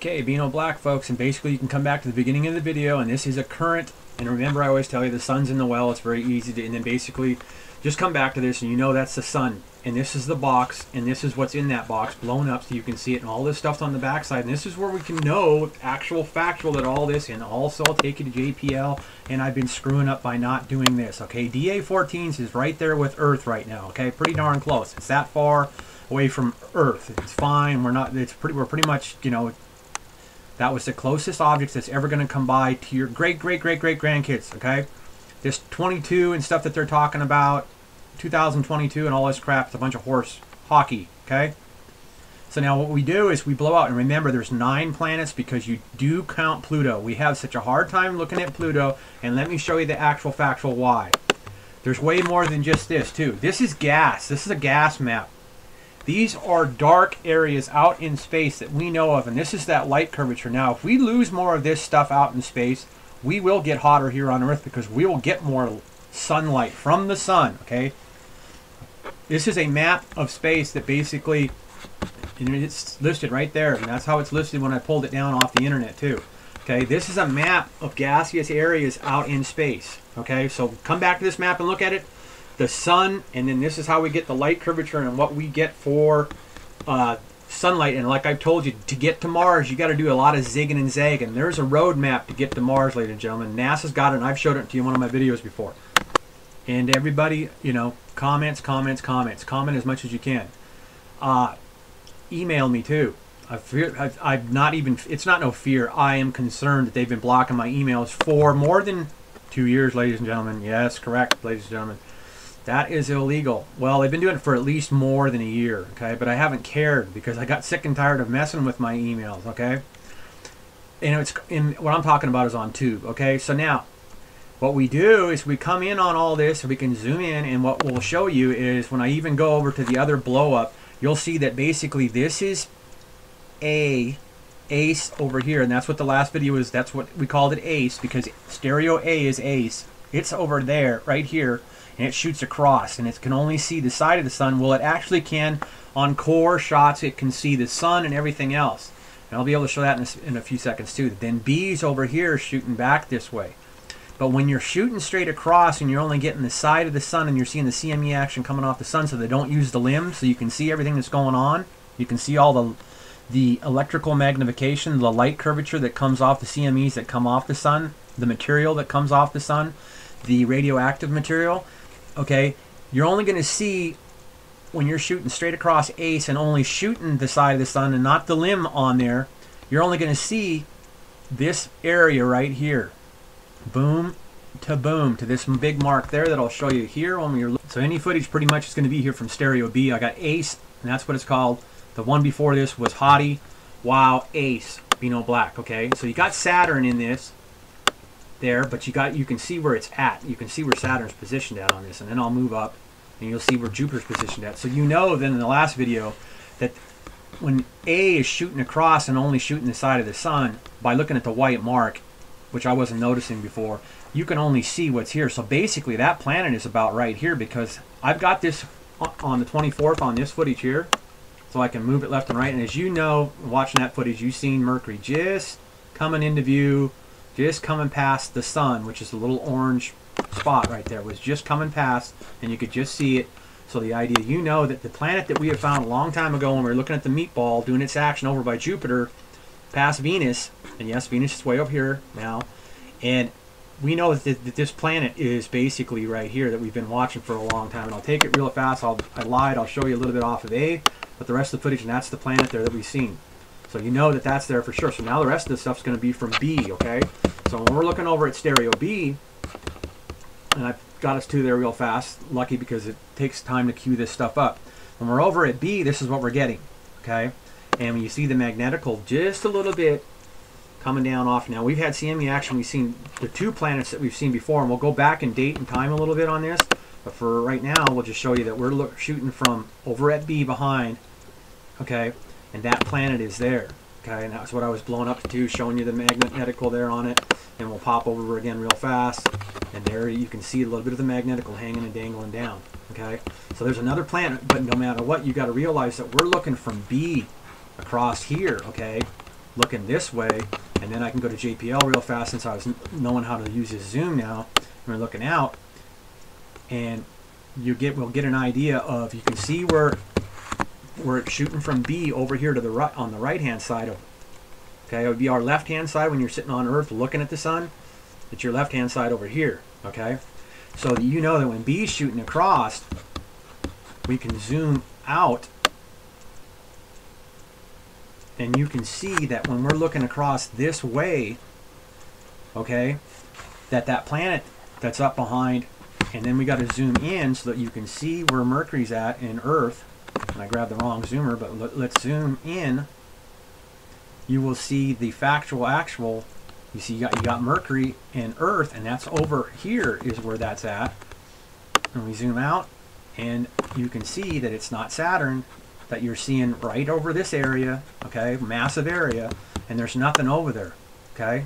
Okay, Beano Black, folks, and basically you can come back to the beginning of the video, and this is a current, and remember I always tell you the sun's in the well, it's very easy to, and then basically just come back to this, and you know that's the sun, and this is the box, and this is what's in that box, blown up so you can see it, and all this stuff's on the backside, and this is where we can know actual factual that all this, and also I'll take you to JPL, and I've been screwing up by not doing this, okay? DA14s is right there with Earth right now, okay? Pretty darn close. It's that far away from Earth. It's fine. We're not. It's pretty. We're pretty much. You know. That was the closest object that's ever going to come by to your great great great great grandkids. Okay. This 22 and stuff that they're talking about, 2022 and all this crap. It's a bunch of horse hockey. Okay. So now what we do is we blow out, and remember there's nine planets because you do count Pluto. We have such a hard time looking at Pluto, and let me show you the actual factual why. There's way more than just this too. This is gas. This is a gas map. These are dark areas out in space that we know of, and this is that light curvature. Now, if we lose more of this stuff out in space, we will get hotter here on Earth because we will get more sunlight from the sun, okay? This is a map of space that basically, and it's listed right there, and that's how it's listed when I pulled it down off the internet too. Okay, this is a map of gaseous areas out in space. Okay, so come back to this map and look at it the sun, and then this is how we get the light curvature and what we get for uh, sunlight. And like I've told you, to get to Mars, you got to do a lot of zigging and zagging. There's a roadmap to get to Mars, ladies and gentlemen. NASA's got it, and I've showed it to you in one of my videos before. And everybody, you know, comments, comments, comments. Comment as much as you can. Uh, email me too. I fear, I've, I've not even, it's not no fear. I am concerned that they've been blocking my emails for more than two years, ladies and gentlemen. Yes, correct, ladies and gentlemen. That is illegal. Well, they've been doing it for at least more than a year, okay? But I haven't cared because I got sick and tired of messing with my emails, okay? And it's in what I'm talking about is on tube, okay? So now, what we do is we come in on all this, we can zoom in, and what we'll show you is when I even go over to the other blow up, you'll see that basically this is a ace over here, and that's what the last video is. That's what we called it ace because stereo A is ace. It's over there, right here and it shoots across and it can only see the side of the sun. Well, it actually can, on core shots, it can see the sun and everything else. And I'll be able to show that in a, in a few seconds too. Then B's over here shooting back this way. But when you're shooting straight across and you're only getting the side of the sun and you're seeing the CME action coming off the sun so they don't use the limbs so you can see everything that's going on. You can see all the the electrical magnification, the light curvature that comes off the CMEs that come off the sun, the material that comes off the sun, the radioactive material okay, you're only going to see when you're shooting straight across ace and only shooting the side of the sun and not the limb on there, you're only going to see this area right here. Boom to boom to this big mark there that I'll show you here when you're so any footage pretty much is going to be here from stereo B. I got ace and that's what it's called. The one before this was Hottie, Wow, Ace, Beano Black. Okay, so you got Saturn in this there, but you got you can see where it's at. You can see where Saturn's positioned at on this, and then I'll move up, and you'll see where Jupiter's positioned at. So you know then in the last video that when A is shooting across and only shooting the side of the sun, by looking at the white mark, which I wasn't noticing before, you can only see what's here. So basically that planet is about right here because I've got this on the 24th on this footage here, so I can move it left and right. And as you know, watching that footage, you've seen Mercury just coming into view just coming past the sun, which is a little orange spot right there, it was just coming past, and you could just see it. So the idea, you know that the planet that we have found a long time ago when we were looking at the meatball doing its action over by Jupiter, past Venus, and yes, Venus is way up here now, and we know that, that this planet is basically right here that we've been watching for a long time. And I'll take it real fast. I'll, I lied. I'll show you a little bit off of A, but the rest of the footage, and that's the planet there that we've seen. So you know that that's there for sure. So now the rest of the stuff's going to be from B, okay? So when we're looking over at stereo B, and I've got us to there real fast, lucky because it takes time to cue this stuff up. When we're over at B, this is what we're getting, okay? And when you see the magnetical just a little bit coming down off now, we've had CME action, we've seen the two planets that we've seen before, and we'll go back in date and time a little bit on this. But for right now, we'll just show you that we're shooting from over at B behind, okay? and that planet is there. Okay, and that's what I was blowing up to, showing you the magnetical there on it. And we'll pop over again real fast. And there you can see a little bit of the magnetical hanging and dangling down. Okay, so there's another planet, but no matter what, you got to realize that we're looking from B across here. Okay, looking this way, and then I can go to JPL real fast since I was knowing how to use this zoom now. And we're looking out, and you get we'll get an idea of you can see where we're shooting from B over here to the right on the right hand side of okay it would be our left hand side when you're sitting on Earth looking at the sun. It's your left hand side over here. Okay, so you know that when B is shooting across, we can zoom out and you can see that when we're looking across this way, okay, that that planet that's up behind, and then we got to zoom in so that you can see where Mercury's at in Earth. And I grabbed the wrong zoomer, but let's zoom in. You will see the factual actual. You see, you got you got Mercury and Earth, and that's over here is where that's at. And we zoom out, and you can see that it's not Saturn, that you're seeing right over this area, okay, massive area, and there's nothing over there, okay?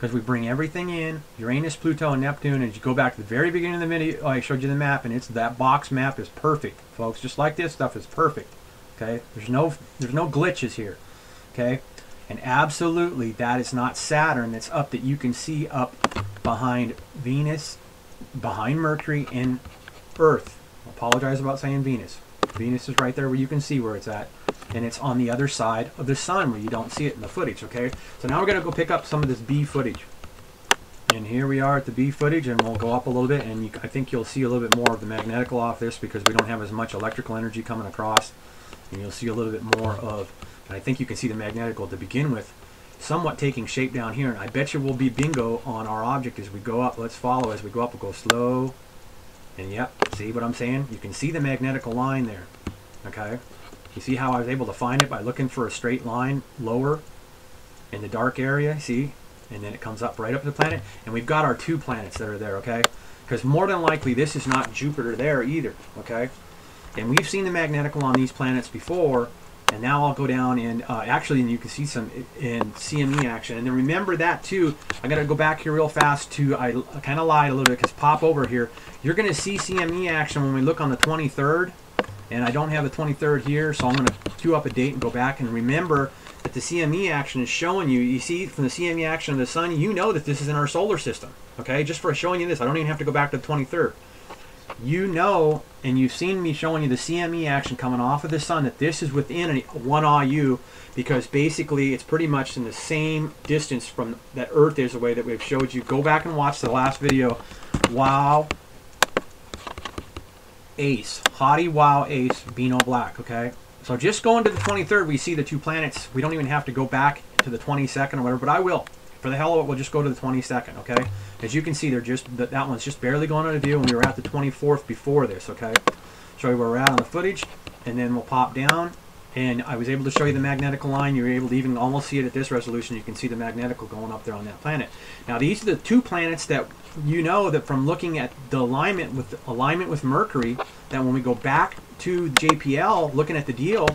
Because we bring everything in, Uranus, Pluto, and Neptune, and you go back to the very beginning of the video, I showed you the map, and it's that box map is perfect, folks. Just like this stuff is perfect, okay? There's no, there's no glitches here, okay? And absolutely, that is not Saturn that's up that you can see up behind Venus, behind Mercury, and Earth. I apologize about saying Venus. Venus is right there where you can see where it's at. And it's on the other side of the sun where you don't see it in the footage, okay? So now we're going to go pick up some of this B footage. And here we are at the B footage, and we'll go up a little bit, and you, I think you'll see a little bit more of the magnetical off this because we don't have as much electrical energy coming across. And you'll see a little bit more of, and I think you can see the magnetical to begin with, somewhat taking shape down here. And I bet you we'll be bingo on our object as we go up. Let's follow as we go up. We'll go slow, and yep, see what I'm saying? You can see the magnetical line there. Okay? You see how I was able to find it by looking for a straight line lower in the dark area, see? And then it comes up right up to the planet. And we've got our two planets that are there, okay? Because more than likely this is not Jupiter there either, okay? And we've seen the magnetical on these planets before, and now I'll go down and uh, actually, and you can see some in CME action. And then remember that too. I got to go back here real fast to, I kind of lied a little bit because pop over here. You're going to see CME action when we look on the 23rd. And I don't have the 23rd here, so I'm going to queue up a date and go back and remember that the CME action is showing you. You see from the CME action of the sun, you know that this is in our solar system. Okay, just for showing you this, I don't even have to go back to the 23rd you know, and you've seen me showing you the CME action coming off of the sun, that this is within a 1 AU because basically it's pretty much in the same distance from that Earth is away that we've showed you. Go back and watch the last video. Wow. Ace. Hottie Wow Ace Beano Black, okay? So just going to the 23rd, we see the two planets. We don't even have to go back to the 22nd or whatever, but I will. For the hell of it, we'll just go to the 22nd, okay? As you can see, they're just that, one's just barely going out of view, and we were at the 24th before this, okay? Show you where we're at on the footage, and then we'll pop down, and I was able to show you the magnetical line. You were able to even almost see it at this resolution. You can see the magnetical going up there on that planet. Now, these are the two planets that you know that from looking at the alignment with alignment with Mercury, that when we go back to JPL, looking at the deal,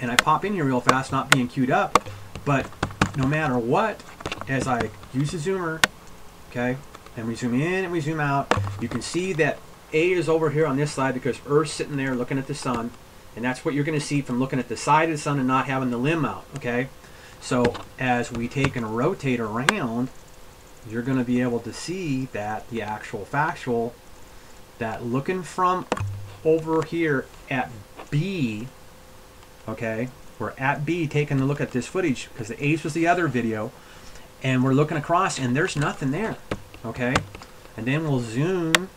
and I pop in here real fast, not being queued up, but no matter what, as I use the zoomer, okay, and we zoom in and we zoom out, you can see that A is over here on this side because Earth's sitting there looking at the sun, and that's what you're going to see from looking at the side of the sun and not having the limb out, okay? So as we take and rotate around, you're going to be able to see that the actual factual, that looking from over here at B, okay, we're at B taking a look at this footage because the Ace was the other video and we're looking across and there's nothing there okay? And then we'll zoom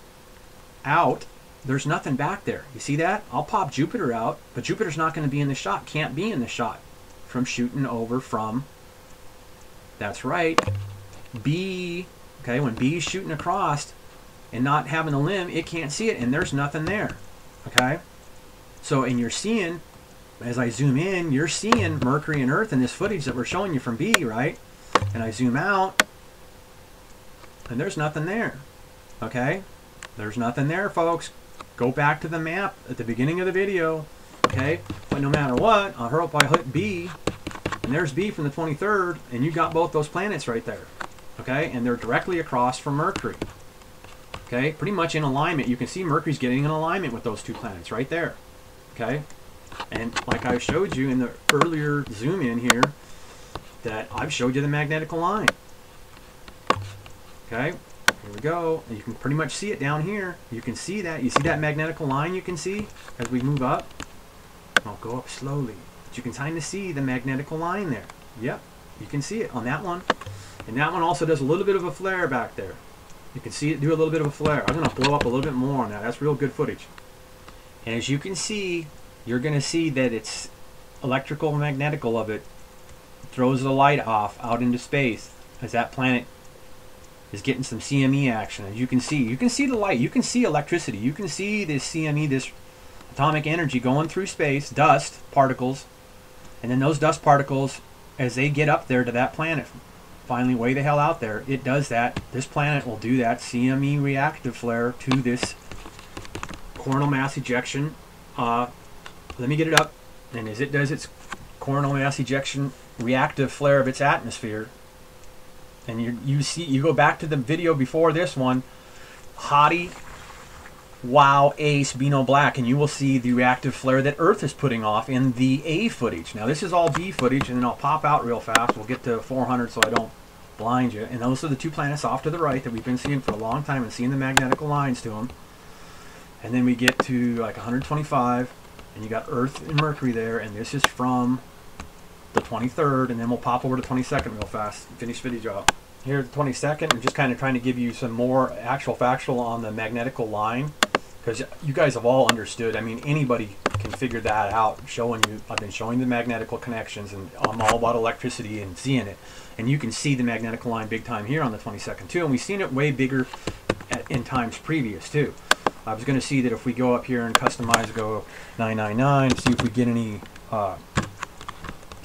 out. There's nothing back there. You see that? I'll pop Jupiter out but Jupiter's not going to be in the shot can't be in the shot from shooting over from that's right B okay? When B is shooting across and not having a limb it can't see it and there's nothing there okay? So and you're seeing as I zoom in you're seeing Mercury and Earth in this footage that we're showing you from B right and I zoom out and there's nothing there okay? There's nothing there folks. Go back to the map at the beginning of the video okay? But no matter what I'll hurl I hit B and there's B from the 23rd and you got both those planets right there okay? And they're directly across from Mercury okay? Pretty much in alignment. You can see Mercury's getting in alignment with those two planets right there okay? And like I showed you in the earlier zoom in here that I've showed you the magnetical line. Okay, here we go. And you can pretty much see it down here. You can see that. You see that magnetical line you can see as we move up? I'll go up slowly. But you can kind of see the magnetical line there. Yep, you can see it on that one. And that one also does a little bit of a flare back there. You can see it do a little bit of a flare. I'm going to blow up a little bit more on that. That's real good footage. And as you can see, you're going to see that it's electrical magnetical of it throws the light off out into space as that planet is getting some CME action. As you can see, you can see the light, you can see electricity, you can see this CME, this atomic energy going through space, dust particles, and then those dust particles, as they get up there to that planet, finally way the hell out there, it does that. This planet will do that CME reactive flare to this coronal mass ejection. Uh, let me get it up. And as it does its coronal mass ejection reactive flare of its atmosphere, and you you see you go back to the video before this one, Hottie, Wow, Ace, Beano Black, and you will see the reactive flare that Earth is putting off in the A footage. Now this is all B footage, and then I'll pop out real fast. We'll get to 400 so I don't blind you. And those are the two planets off to the right that we've been seeing for a long time and seeing the magnetical lines to them. And then we get to like 125, and you got Earth and Mercury there, and this is from the 23rd, and then we'll pop over to 22nd real fast. Finish video job. Here the 22nd, I'm just kind of trying to give you some more actual factual on the magnetical line because you guys have all understood. I mean, anybody can figure that out. Showing you, I've been showing the magnetical connections, and I'm all about electricity and seeing it. And you can see the magnetical line big time here on the 22nd too, and we've seen it way bigger at, in times previous too. I was going to see that if we go up here and customize, go 999, see if we get any uh,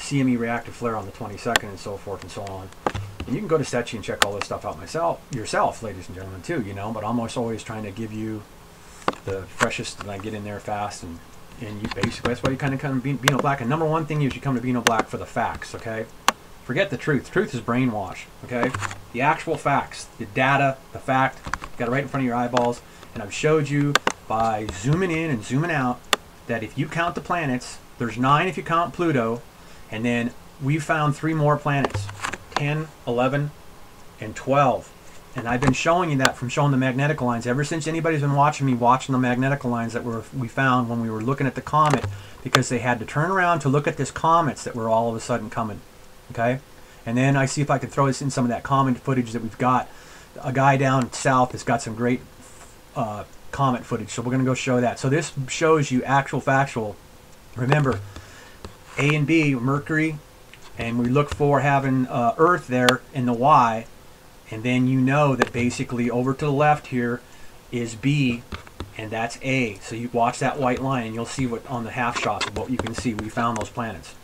CME reactive flare on the 22nd and so forth and so on. And you can go to SETI and check all this stuff out myself, yourself, ladies and gentlemen, too, you know, but I'm almost always trying to give you the freshest and I get in there fast and, and you basically, that's why you kind of come to Beano Black. And number one thing is you come to Beano Black for the facts, okay? Forget the truth. Truth is brainwash, okay? The actual facts, the data, the fact, got it right in front of your eyeballs. And I've showed you by zooming in and zooming out that if you count the planets, there's nine if you count Pluto, and then we found three more planets 10, 11, and 12. And I've been showing you that from showing the magnetic lines ever since anybody's been watching me watching the magnetic lines that were we found when we were looking at the comet because they had to turn around to look at this comets that were all of a sudden coming. Okay? And then I see if I can throw this in some of that comet footage that we've got. A guy down south has got some great uh, comet footage, so we're going to go show that. So this shows you actual factual. Remember, A and B, Mercury, and we look for having uh, Earth there in the Y, and then you know that basically over to the left here is B, and that's A. So you watch that white line, and you'll see what on the half shots what you can see. We found those planets.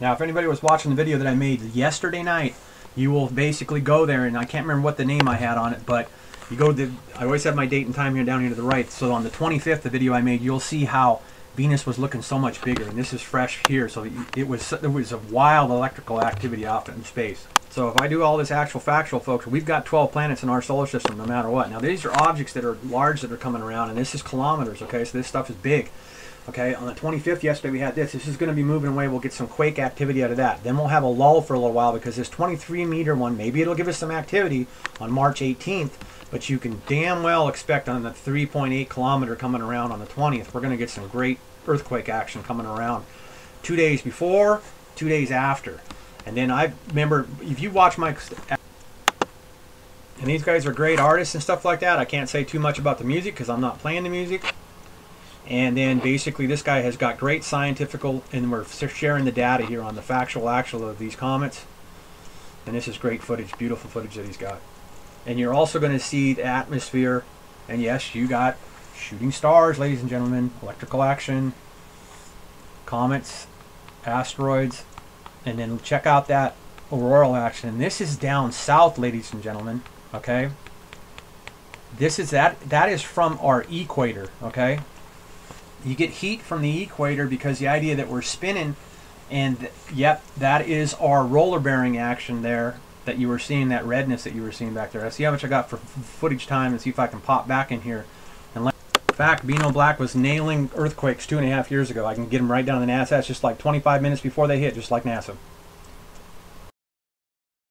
Now, if anybody was watching the video that I made yesterday night, you will basically go there, and I can't remember what the name I had on it, but you go to, I always have my date and time here down here to the right. So on the 25th, the video I made, you'll see how Venus was looking so much bigger, and this is fresh here. So it was there was a wild electrical activity out in space. So if I do all this actual factual, folks, we've got 12 planets in our solar system, no matter what. Now these are objects that are large that are coming around, and this is kilometers. Okay, so this stuff is big. Okay, on the 25th yesterday we had this. This is going to be moving away. We'll get some quake activity out of that. Then we'll have a lull for a little while because this 23 meter one, maybe it'll give us some activity on March 18th. But you can damn well expect on the 3.8 kilometer coming around on the 20th, we're going to get some great earthquake action coming around. Two days before, two days after. And then I remember, if you watch my... And these guys are great artists and stuff like that. I can't say too much about the music because I'm not playing the music. And then basically this guy has got great scientific, and we're sharing the data here on the factual actual of these comets. And this is great footage, beautiful footage that he's got. And you're also going to see the atmosphere. And yes, you got shooting stars, ladies and gentlemen, electrical action, comets, asteroids, and then check out that auroral action. And this is down south, ladies and gentlemen. Okay. This is that. That is from our equator. Okay. You get heat from the equator because the idea that we're spinning, and yep, that is our roller bearing action there that you were seeing, that redness that you were seeing back there. I see how much I got for footage time and see if I can pop back in here. And let, in fact, Beano Black was nailing earthquakes two and a half years ago. I can get them right down to NASA. It's just like 25 minutes before they hit, just like NASA.